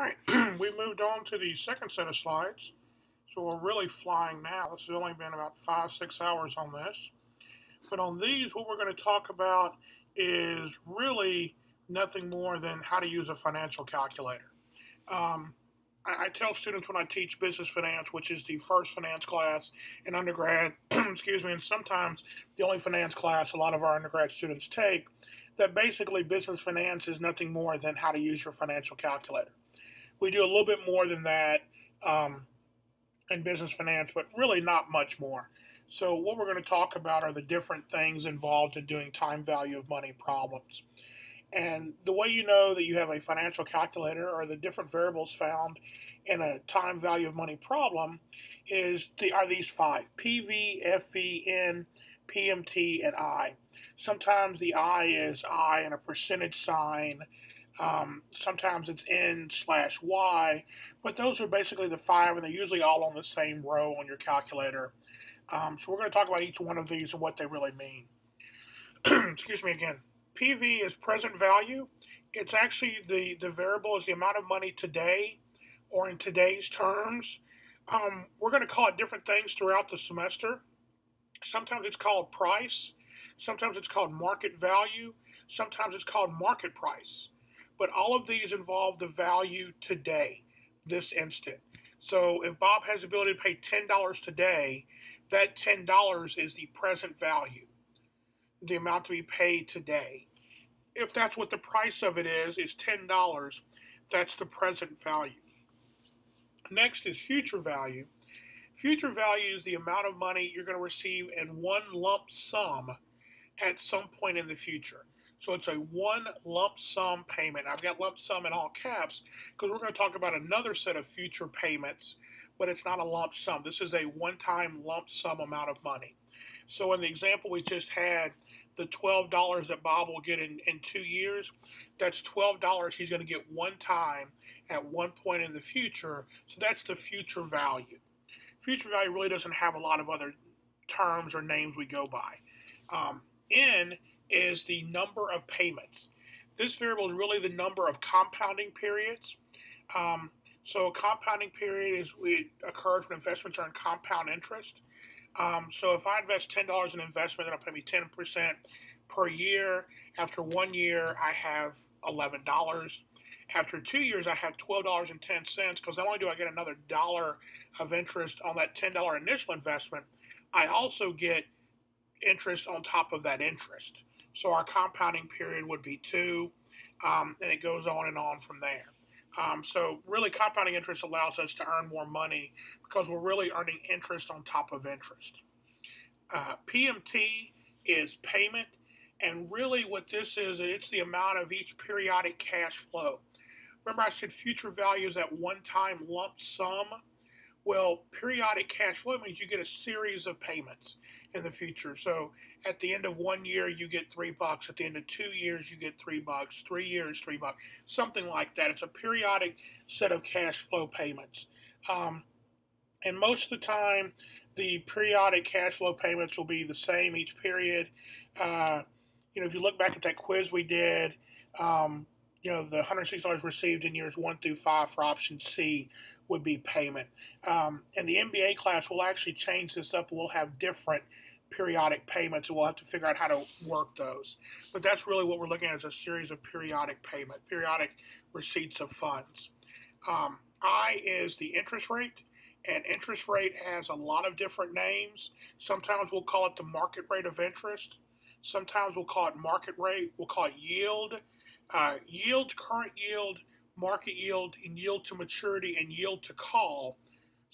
right, we moved on to the second set of slides. So we're really flying now. This has only been about five, six hours on this. But on these, what we're going to talk about is really nothing more than how to use a financial calculator. Um, I, I, tell students when I teach business finance, which is the first finance class in undergrad, excuse me, and sometimes the only finance class a lot of our undergrad students take, that basically business finance is nothing more than how to use your financial calculator. We do a little bit more than that um, in business finance, but really not much more. So, what we're going to talk about are the different things involved in doing time value of money problems. And the way you know that you have a financial calculator or the different variables found in a time value of money problem is the, are these five PV, FV, N, PMT, and I. Sometimes the I is I and a percentage sign. Um, sometimes it's N slash Y, but those are basically the five, and they're usually all on the same row on your calculator. Um, so we're going to talk about each one of these and what they really mean. Excuse me again. PV is present value. It's actually the, the variable is the amount of money today or in today's terms. Um, we're going to call it different things throughout the semester. Sometimes it's called price. Sometimes it's called market value. Sometimes it's called market price. But all of these involve the value today, this instant. So if Bob has the ability to pay $10 today, that $10 is the present value, the amount to be paid today. If that's what the price of it is, is $10, that's the present value. Next is future value. Future value is the amount of money you're going to receive in one lump sum at some point in the future. So it's a one lump sum payment. I've got lump sum in all caps because we're going to talk about another set of future payments, but it's not a lump sum. This is a one time lump sum amount of money. So in the example we just had, the $12 that Bob will get in, in two years, that's $12 he's going to get one time at one point in the future. So that's the future value. Future value really doesn't have a lot of other terms or names we go by. Um, N is the number of payments. This variable is really the number of compounding periods. Um, so a compounding period is it occurs when investments are in compound interest. Um, so if I invest ten dollars in investment, it'll pay me ten percent per year. After one year, I have eleven dollars. After two years, I have twelve dollars and ten cents because not only do I get another dollar of interest on that ten dollar initial investment, I also get interest on top of that interest. So our compounding period would be two, um, and it goes on and on from there. Um, so really, compounding interest allows us to earn more money because we're really earning interest on top of interest. Uh, PMT is payment, and really what this is, it's the amount of each periodic cash flow. Remember I said future value is that one-time lump sum? Well, periodic cash flow means you get a series of payments in the future. So at the end of one year, you get three bucks. At the end of two years, you get three bucks. Three years, three bucks. Something like that. It's a periodic set of cash flow payments. Um, and most of the time, the periodic cash flow payments will be the same each period. Uh, you know, if you look back at that quiz we did, um, you know, the $106 received in years one through five for option C would be payment. Um, and the MBA class will actually change this up. We'll have different periodic payments, and we'll have to figure out how to work those. But that's really what we're looking at is a series of periodic payment, periodic receipts of funds. Um, I is the interest rate, and interest rate has a lot of different names. Sometimes we'll call it the market rate of interest. Sometimes we'll call it market rate. We'll call it yield. Uh, yield, current yield, market yield, and yield to maturity, and yield to call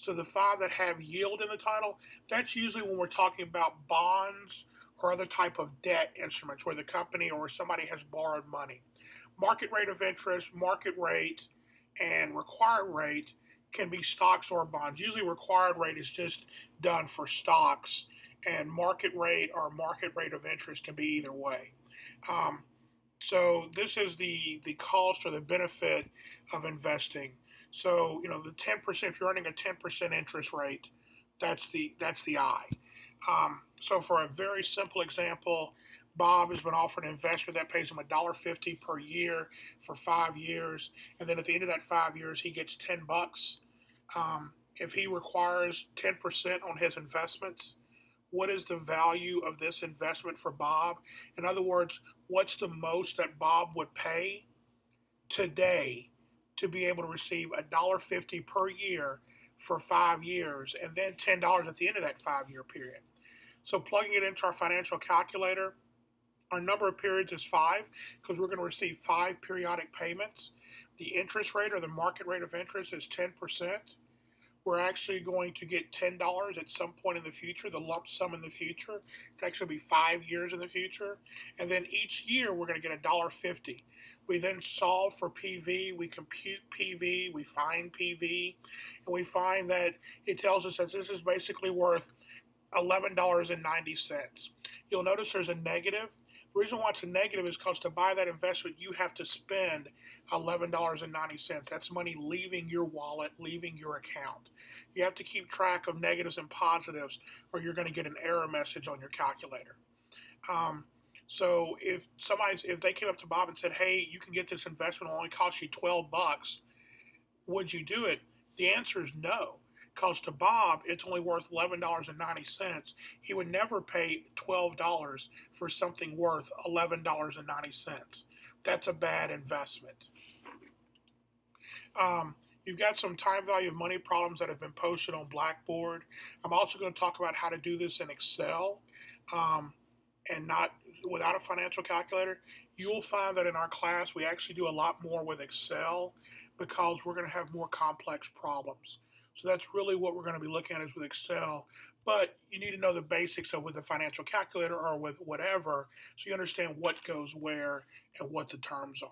so the five that have yield in the title, that's usually when we're talking about bonds or other type of debt instruments where the company or somebody has borrowed money. Market rate of interest, market rate, and required rate can be stocks or bonds. Usually required rate is just done for stocks and market rate or market rate of interest can be either way. Um, so this is the, the cost or the benefit of investing. So you know the ten percent. If you're earning a ten percent interest rate, that's the that's the I. Um, so for a very simple example, Bob has been offered an investment that pays him $1.50 per year for five years. And then at the end of that five years, he gets 10 bucks. Um, if he requires 10% on his investments, what is the value of this investment for Bob? In other words, what's the most that Bob would pay today to be able to receive $1.50 per year for five years and then $10 at the end of that five year period? So, plugging it into our financial calculator, our number of periods is five because we're going to receive five periodic payments. The interest rate or the market rate of interest is 10%. We're actually going to get $10 at some point in the future, the lump sum in the future. It's actually be five years in the future. And then each year we're going to get $1.50. We then solve for PV, we compute PV, we find PV, and we find that it tells us that this is basically worth $11.90. You'll notice there's a negative the reason why it's a negative is because to buy that investment, you have to spend $11.90. That's money leaving your wallet, leaving your account. You have to keep track of negatives and positives, or you're going to get an error message on your calculator. Um, so if somebody, if they came up to Bob and said, "Hey, you can get this investment, it only cost you 12 bucks," would you do it? The answer is no because to Bob, it's only worth $11.90. He would never pay $12 for something worth $11.90. That's a bad investment. Um, you've got some time value of money problems that have been posted on Blackboard. I'm also going to talk about how to do this in Excel um, and not without a financial calculator. You will find that in our class, we actually do a lot more with Excel because we're going to have more complex problems. So that's really what we're going to be looking at is with Excel. But you need to know the basics of with a financial calculator or with whatever so you understand what goes where and what the terms are.